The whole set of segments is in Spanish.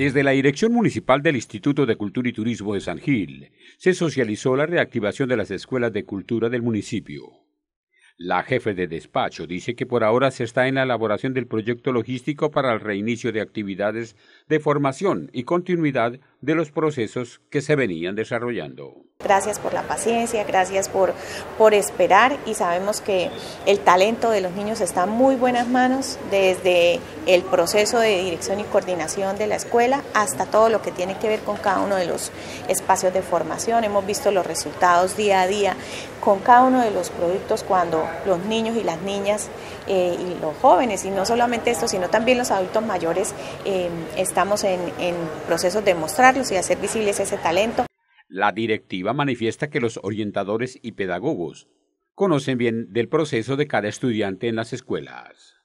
Desde la Dirección Municipal del Instituto de Cultura y Turismo de San Gil, se socializó la reactivación de las escuelas de cultura del municipio. La jefe de despacho dice que por ahora se está en la elaboración del proyecto logístico para el reinicio de actividades de formación y continuidad de los procesos que se venían desarrollando. Gracias por la paciencia, gracias por, por esperar y sabemos que el talento de los niños está en muy buenas manos desde el proceso de dirección y coordinación de la escuela hasta todo lo que tiene que ver con cada uno de los espacios de formación. Hemos visto los resultados día a día con cada uno de los productos cuando los niños y las niñas eh, y los jóvenes, y no solamente esto, sino también los adultos mayores, eh, estamos en, procesos de mostrarlos y hacer visibles ese talento. La directiva manifiesta que los orientadores y pedagogos conocen bien del proceso de cada estudiante en las escuelas.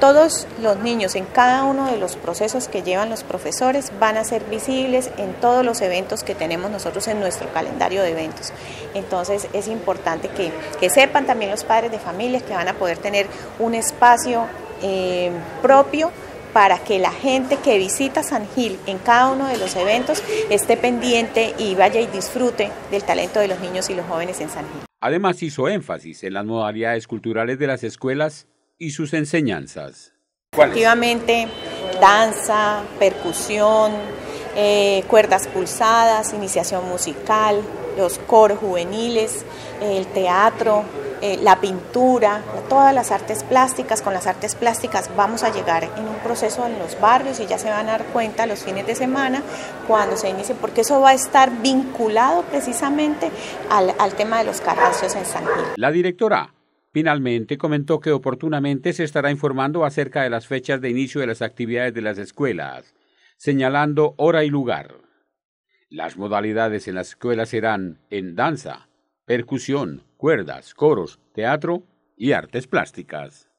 Todos los niños en cada uno de los procesos que llevan los profesores van a ser visibles en todos los eventos que tenemos nosotros en nuestro calendario de eventos. Entonces es importante que, que sepan también los padres de familias que van a poder tener un espacio eh, propio para que la gente que visita San Gil en cada uno de los eventos esté pendiente y vaya y disfrute del talento de los niños y los jóvenes en San Gil. Además hizo énfasis en las modalidades culturales de las escuelas y sus enseñanzas. Efectivamente, danza, percusión, eh, cuerdas pulsadas, iniciación musical, los coros juveniles, el teatro, eh, la pintura, todas las artes plásticas. Con las artes plásticas vamos a llegar en un proceso en los barrios y ya se van a dar cuenta los fines de semana cuando se inicie, porque eso va a estar vinculado precisamente al, al tema de los carrancios en San Gil. La directora finalmente comentó que oportunamente se estará informando acerca de las fechas de inicio de las actividades de las escuelas, señalando hora y lugar. Las modalidades en las escuelas serán en danza, percusión, cuerdas, coros, teatro y artes plásticas.